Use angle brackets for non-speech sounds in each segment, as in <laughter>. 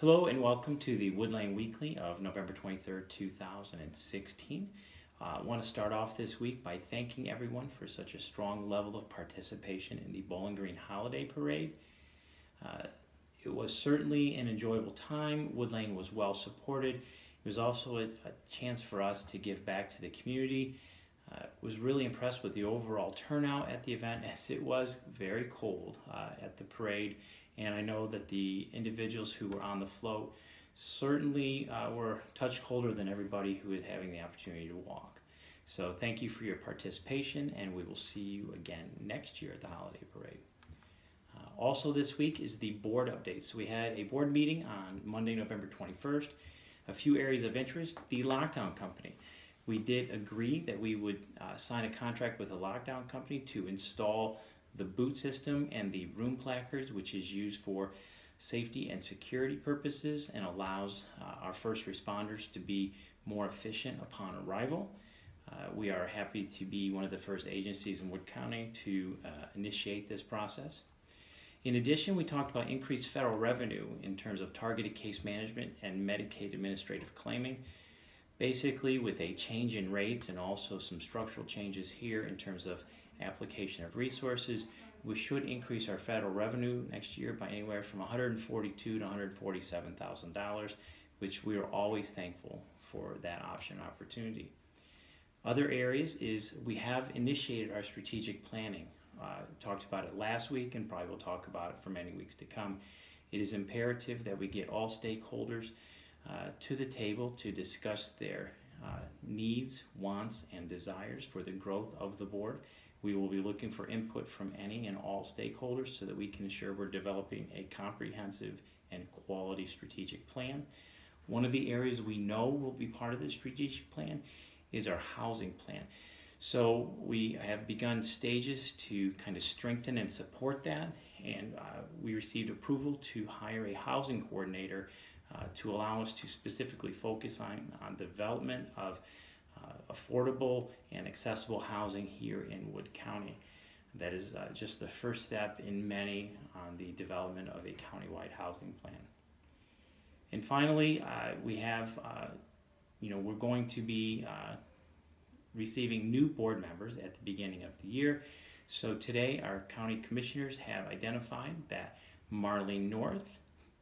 Hello and welcome to the Wood Lane Weekly of November 23rd, 2016. Uh, I want to start off this week by thanking everyone for such a strong level of participation in the Bowling Green Holiday Parade. Uh, it was certainly an enjoyable time. Wood Lane was well supported. It was also a, a chance for us to give back to the community. Uh, was really impressed with the overall turnout at the event <laughs> as it was very cold uh, at the parade and I know that the individuals who were on the float certainly uh, were touch colder than everybody who is having the opportunity to walk. So thank you for your participation, and we will see you again next year at the Holiday Parade. Uh, also this week is the board updates. So we had a board meeting on Monday, November 21st. A few areas of interest, the lockdown company. We did agree that we would uh, sign a contract with a lockdown company to install the boot system and the room placards, which is used for safety and security purposes and allows uh, our first responders to be more efficient upon arrival. Uh, we are happy to be one of the first agencies in Wood County to uh, initiate this process. In addition, we talked about increased federal revenue in terms of targeted case management and Medicaid administrative claiming. Basically, with a change in rates and also some structural changes here in terms of application of resources, we should increase our federal revenue next year by anywhere from 142 to 147 thousand dollars, which we are always thankful for that option opportunity. Other areas is we have initiated our strategic planning. Uh, talked about it last week and probably will talk about it for many weeks to come. It is imperative that we get all stakeholders uh, to the table to discuss their uh, needs, wants, and desires for the growth of the board we will be looking for input from any and all stakeholders so that we can ensure we're developing a comprehensive and quality strategic plan. One of the areas we know will be part of the strategic plan is our housing plan. So we have begun stages to kind of strengthen and support that, and uh, we received approval to hire a housing coordinator uh, to allow us to specifically focus on, on development of uh, affordable and accessible housing here in Wood County. That is uh, just the first step in many on the development of a countywide housing plan. And finally, uh, we have, uh, you know, we're going to be uh, receiving new board members at the beginning of the year. So today, our county commissioners have identified that Marlene North,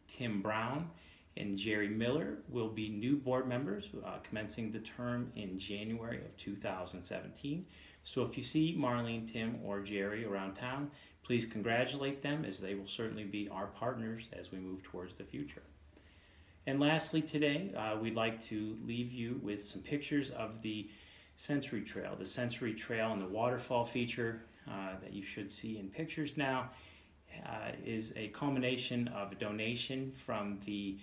Tim Brown, and Jerry Miller will be new board members uh, commencing the term in January of 2017. So if you see Marlene, Tim, or Jerry around town, please congratulate them as they will certainly be our partners as we move towards the future. And lastly today, uh, we'd like to leave you with some pictures of the Sensory Trail. The Sensory Trail and the waterfall feature uh, that you should see in pictures now uh, is a culmination of a donation from the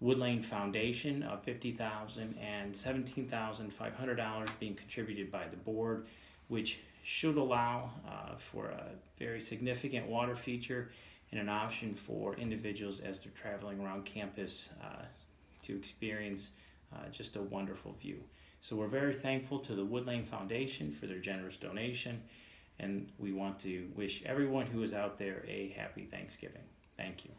Wood Lane Foundation of $50,000 and $17,500 being contributed by the board, which should allow uh, for a very significant water feature and an option for individuals as they're traveling around campus uh, to experience uh, just a wonderful view. So we're very thankful to the Wood Lane Foundation for their generous donation, and we want to wish everyone who is out there a happy Thanksgiving. Thank you.